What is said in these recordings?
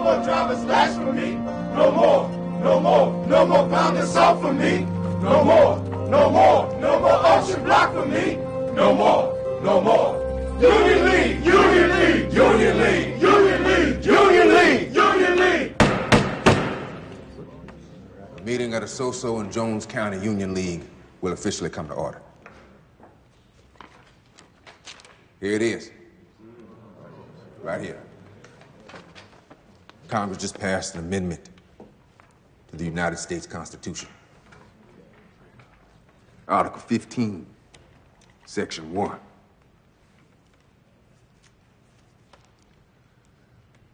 No more driver's lights for me. No more, no more, no more pounding salt for me. No more, no more, no more ocean block for me. No more, no more. Union League, Union League, Union League, Union League, Union League, Union League. The meeting of the Soso and Jones County Union League will officially come to order. Here it is. Right here. Congress just passed an amendment to the United States Constitution. Article 15, Section 1.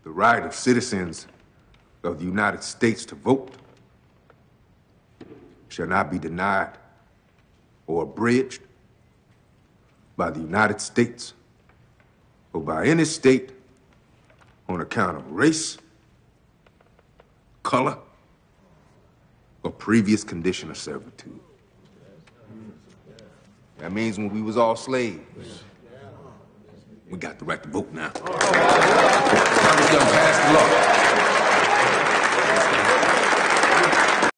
The right of citizens of the United States to vote shall not be denied or abridged by the United States or by any state on account of race, color, or previous condition of servitude. That means when we was all slaves, we got the right to vote now. Congress done passed the law.